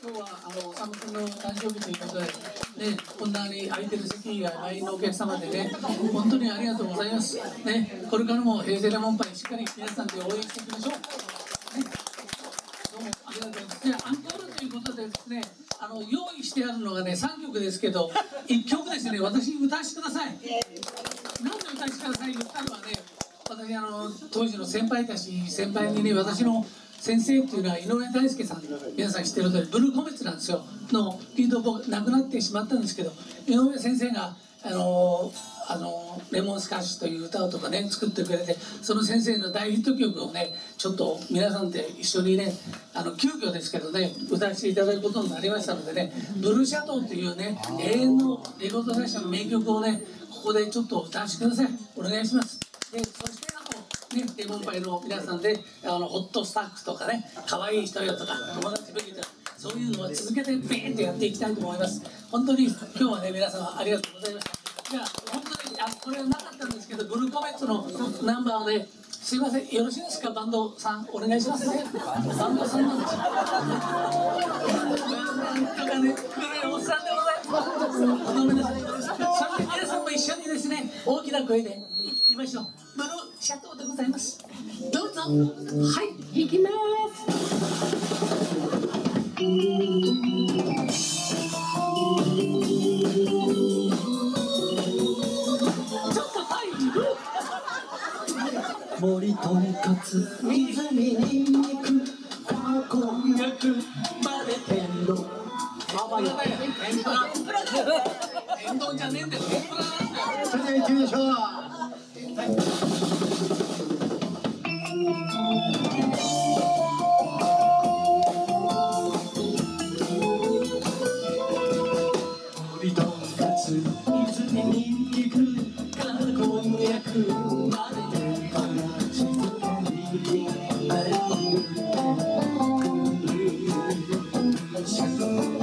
今日はあの佐野君の誕生日ということで、ね、こんなに空いてる席が満員のお客様でね、本当にありがとうございます。ね、これからも平成レモンパイしっかり皆さんで応援していきましょう。ね、どうもありがとうございます。で、アンコールということでですね、あの用意してあるのがね、3曲ですけど、1曲ですね、私に歌わせてください。なんで歌わせてください言ったのはね、私あの当時の先輩たち先輩にね私の先生っていうのは井上大輔さん皆さん知ってる通りブルーコメツなんですよ。のリードボ亡くなってしまったんですけど井上先生があのあのレモンスカッシュという歌をとかね作ってくれてその先生の大ヒット曲をねちょっと皆さんで一緒にねあの急遽ですけどね歌わせていただくことになりましたのでね「ブルーシャドウ」というね永遠のレコード会社の名曲をねここでちょっと歌わせてください。お願いします。でそしてあとねレモンパイの皆さんであのホットスタッフとかね可愛い人よとか友達ぶりとかそういうのを続けてビーンとやっていきたいと思います。本当に今日はね皆様ありがとうございました。じゃあ本当にあこれはなかったんですけどブルコメットのナンバーをねすいませんよろしいですか？バンドさんお願いしますね。バンドさんなんですなんとかね古いおっさんでございます。ごめんなさい。それで皆さんも一緒にですね大きな声で言きましょう。ブルーシャトーでございます。どうぞ。はい行きます。ちょっとはい。森とんかつ水にニンニクカこんにゃくまで天丼あばよ天丼じゃねえんだよ。天ぷらなんだよ。それでは行ってみましょうりとんかつ水にニンニクカこんにゃくまで天丼静かにあれあ